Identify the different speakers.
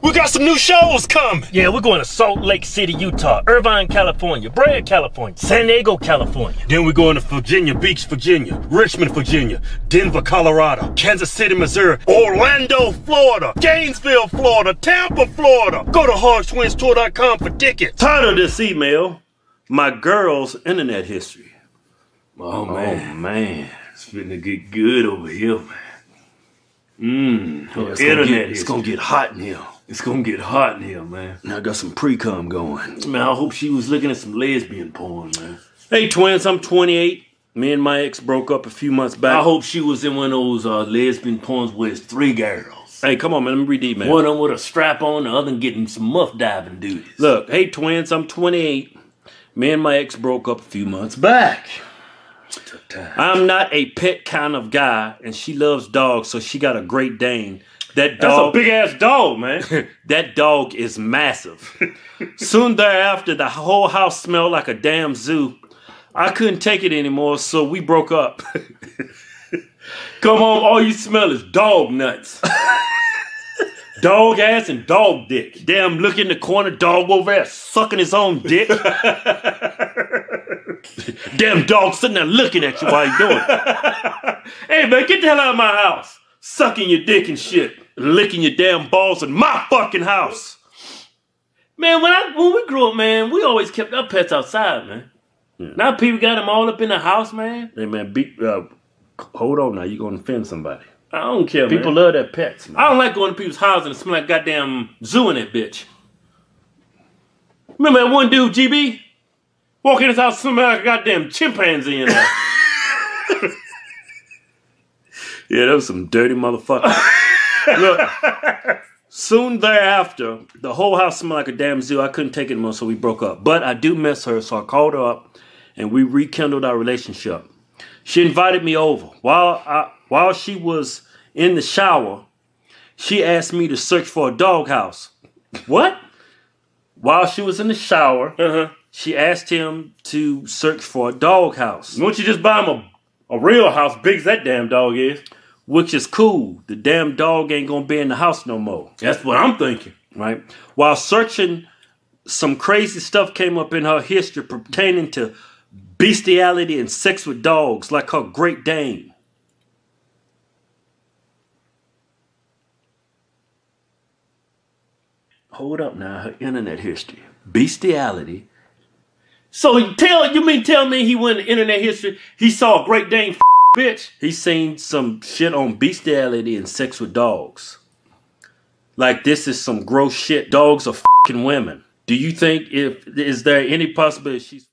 Speaker 1: We got some new shows coming.
Speaker 2: Yeah, we're going to Salt Lake City, Utah, Irvine, California, Brea, California, San Diego, California.
Speaker 1: Then we're going to Virginia Beach, Virginia, Richmond, Virginia, Denver, Colorado, Kansas City, Missouri, Orlando, Florida, Gainesville, Florida, Tampa, Florida. Go to HodgetwinsTour.com for tickets.
Speaker 3: Title of this email, My Girl's Internet History.
Speaker 1: Oh,
Speaker 3: Oh, man. It's finna get good over here, man. Mmm.
Speaker 1: Yeah,
Speaker 3: internet.
Speaker 1: gonna get-
Speaker 3: it's gonna get hot in here. It's gonna get hot in here, man.
Speaker 1: Now I got some pre-com going.
Speaker 3: Man, I hope she was looking at some lesbian porn, man. Hey, twins, I'm 28. Me and my ex broke up a few months back.
Speaker 4: I hope she was in one of those uh, lesbian porns where it's three girls.
Speaker 3: Hey, come on, man. Let me read the email.
Speaker 4: One of them with a strap on, the other getting some muff diving duties.
Speaker 3: Look, hey, twins, I'm 28. Me and my ex broke up a few months back. I'm not a pet kind of guy, and she loves dogs, so she got a Great Dane. That
Speaker 2: That's
Speaker 3: dog,
Speaker 2: a big ass dog, man.
Speaker 3: that dog is massive. Soon thereafter, the whole house smelled like a damn zoo. I couldn't take it anymore, so we broke up.
Speaker 2: Come on, all you smell is dog nuts. dog ass and dog dick.
Speaker 3: Damn, look in the corner, dog over there sucking his own dick. Damn dog sitting there looking at you while you doing it.
Speaker 2: Hey man, get the hell out of my house. Sucking your dick and shit.
Speaker 3: Licking your damn balls in my fucking house.
Speaker 4: Man, when I when we grew up, man, we always kept our pets outside, man. Now people got them all up in the house, man.
Speaker 3: Hey man, be, uh, hold on now. You're gonna offend somebody.
Speaker 4: I don't care,
Speaker 3: People
Speaker 4: man.
Speaker 3: love their pets. Man.
Speaker 4: I don't like going to people's houses and smell like goddamn zoo in that bitch. Remember that one dude, GB? Walking his house, smell like a goddamn chimpanzee in there.
Speaker 3: Yeah, that was some dirty motherfucker. Look, soon thereafter, the whole house smelled like a damn zoo. I couldn't take it anymore, so we broke up. But I do miss her, so I called her up and we rekindled our relationship. She invited me over. While I, while she was in the shower, she asked me to search for a doghouse.
Speaker 4: what?
Speaker 3: While she was in the shower,
Speaker 4: Uh-huh.
Speaker 3: she asked him to search for a doghouse.
Speaker 2: Why don't you just buy him a, a real house, big as that damn dog is?
Speaker 3: Which is cool. The damn dog ain't gonna be in the house no more,
Speaker 4: That's what I'm thinking.
Speaker 3: right? While searching, some crazy stuff came up in her history pertaining to bestiality and sex with dogs, like her Great Dane. Hold up now, her internet history. Bestiality.
Speaker 4: So you tell you mean tell me he went in internet history, he saw a Great Dane f- bitch?
Speaker 3: He's seen some shit on bestiality and sex with dogs. Like this is some gross shit. Dogs are fucking women. Do you think if is there any possibility she's